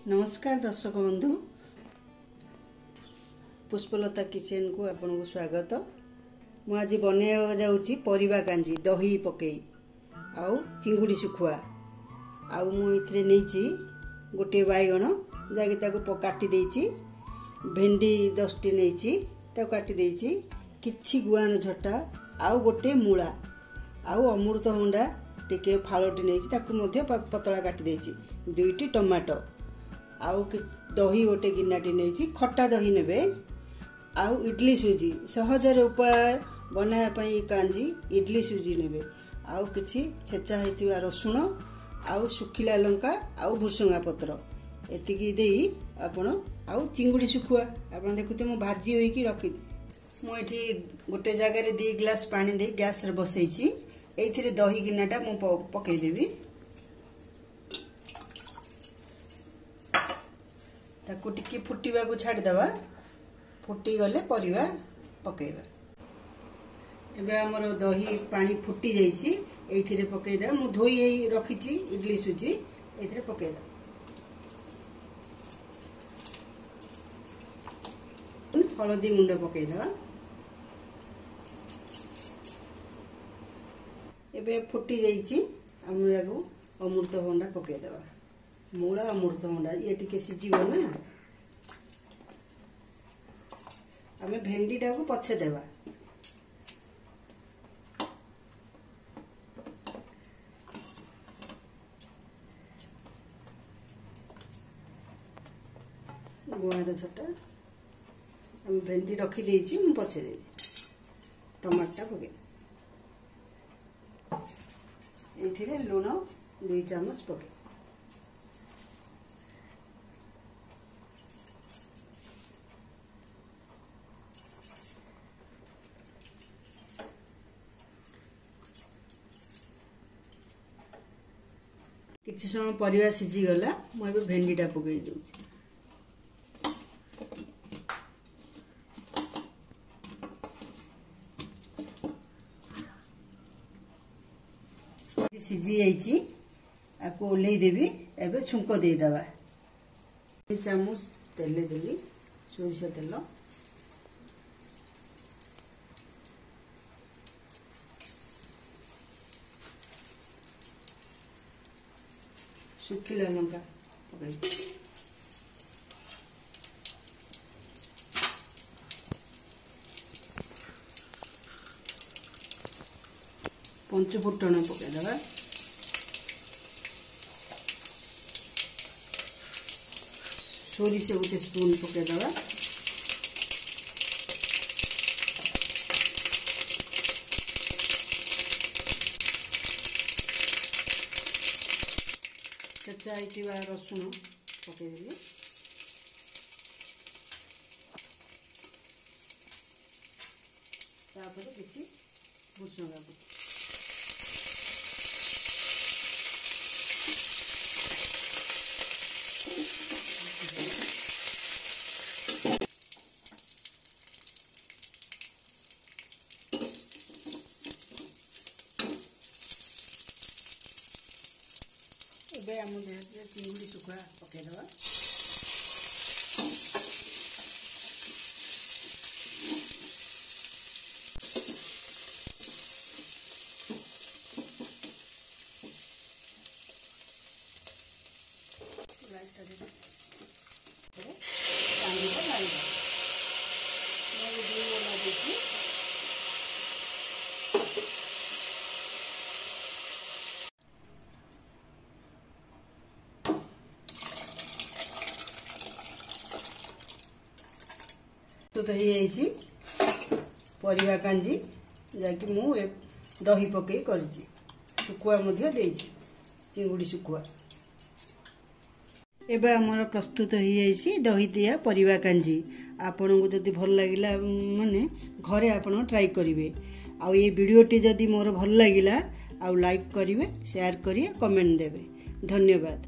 ନମସ୍କାର ଦର୍ଶକ ବନ୍ଧୁ। ପୁଷ୍ପଲତା କିଚେନକୁ ଆପଣଙ୍କୁ ସ୍ୱାଗତ। ମୁଁ ଆଜି ବନେଇବାକୁ ଯାଉଛି ପରିବା କାଞ୍ଜି ଦହି ପକେଇ ଆଉ ଚିଙ୍ଗୁଡ଼ି ଶୁଖୁଆ। ଆଉ ମୁଁ ଏଥିରେ ନେଇଛି ଗୋଟିଏ ବାଇଗଣ ଯାହାକି ତାକୁ କାଟି ଦେଇଛି। ଭେଣ୍ଡି ଦଶଟି ନେଇଛି ତାକୁ କାଟି ଦେଇଛି। କିଛି ଗୁଆନ ଝଟା ଆଉ ଗୋଟିଏ ମୂଳା। ଆଉ ଅମୃତଭଣ୍ଡା ଟିକେ ଫାଳଟି ନେଇଛି ତାକୁ ମଧ୍ୟ ପତଳା କାଟି ଦେଇଛି। ଦୁଇଟି ଟମାଟୋ। ଆଉ ଦହି ଗୋଟେ ଗିନାଟି ନେଇଛି ଖଟା ଦହି ନେବେ ଆଉ ଇଡଲି ସୁଜି ସହଜରେ ଉପାୟ ବନାଇବା ପାଇଁ କାଞ୍ଜି ଇଡଲି ସୁଜି ନେବେ। ଆଉ କିଛି ଛେଚା ହେଇଥିବା ରସୁଣ ଆଉ ଶୁଖିଲା ଲଙ୍କା ଆଉ ଭୁସୁଙ୍ଗା ପତ୍ର। ଏତିକି ଦେଇ ଆପଣ ଆଉ ଚିଙ୍ଗୁଡ଼ି ଶୁଖୁଆ। ଆପଣ ଦେଖୁଥିବେ ମୁଁ ଭାଜି ହୋଇକି ରଖିଛି ମୁଁ ଏଠି ଗୋଟେ ଜାଗାରେ ଦୁଇ ଗ୍ଲାସ୍ ପାଣି ଦେଇ ଗ୍ୟାସ୍ରେ ବସେଇଛି। ଏଇଥିରେ ଦହି ଗିନାଟା ମୁଁ ପକେଇଦେବି। ତାକୁ ଟିକେ ଫୁଟିବାକୁ ଛାଡ଼ିଦେବା। ଫୁଟିଗଲେ ପରିବା ପକେଇବା। ଏବେ ଆମର ଦହି ପାଣି ଫୁଟି ଯାଇଛି ଏଇଥିରେ ପକେଇଦେବା। ମୁଁ ଧୋଇ ହେଇ ରଖିଛି ଇଡଲି ସୁଜି ଏଇଥିରେ ପକେଇଦେବା। ହଳଦୀ ଗୁଣ୍ଡ ପକେଇଦେବା। ଏବେ ଫୁଟି ଯାଇଛି ଆମେ ତାକୁ ଅମୃତଭଣ୍ଡା ପକେଇଦେବା। ମୂଳା ଅମୃତଭଣ୍ଡା ଇଏ ଟିକେ ସିଝିବ ନା? ଆମେ ଭେଣ୍ଡିଟାକୁ ପଛେ ଦେବା ଗୁଆଁର ଛୋଟା ଆମେ ଭେଣ୍ଡି ରଖିଦେଇଛି ମୁଁ ପଛେ ଦେବି ଟମାଟୋଟା ପକେଇ ଏଇଥିରେ ଲୁଣ ଦୁଇ ଚାମଚ ପକେଇ କିଛି ସମୟ ପରିବା ସିଝିଗଲା ମୁଁ ଏବେ ଭେଣ୍ଡିଟା ପକେଇ ଦେଉଛି। ସିଝି ଯାଇଛି ଆକୁ ଓହ୍ଲେଇ ଦେବି ଏବେ ଛୁଙ୍କ ଦେଇଦେବା। ଚାମଚ ତେଲ ଦେଲି ସୋରିଷ ତେଲ। ଶୁଖିଲା ଲଙ୍କା ପକାଇ ପଞ୍ଚ ଫୁଟଣ ପକାଇଦେବା ସୋରିଷ ଗୋଟେ ସ୍ପୁନ୍ ପକାଇଦେବା ଛେଚା ହେଇଥିବା ରସୁଣ ପକାଇଦେଲି ତାପରେ କିଛି ଭୁସଙ୍ଗା ପକେଇ coba yang muda aja tinggi juga oke doang Thank you. ପ୍ରସ୍ତୁତ ହେଇଯାଇଛି। ପରିବା କାଞ୍ଜି ଯାହାକି ମୁଁ ଦହି ପକେଇ କରିଛି। ଶୁଖୁଆ ମଧ୍ୟ ଦେଇଛି ଚିଙ୍ଗୁଡ଼ି ଶୁଖୁଆ। ଏବେ ଆମର ପ୍ରସ୍ତୁତ ହେଇଯାଇଛି ଦହି ଦିଆ ପରିବା କାଞ୍ଜି। ଆପଣଙ୍କୁ ଯଦି ଭଲ ଲାଗିଲା ମାନେ ଘରେ ଆପଣ ଟ୍ରାଏ କରିବେ। ଆଉ ଏ ଭିଡ଼ିଓଟି ଯଦି ମୋର ଭଲ ଲାଗିଲା ଆଉ ଲାଇକ୍ କରିବେ ସେୟାର କରିବେ କମେଣ୍ଟ ଦେବେ। ଧନ୍ୟବାଦ।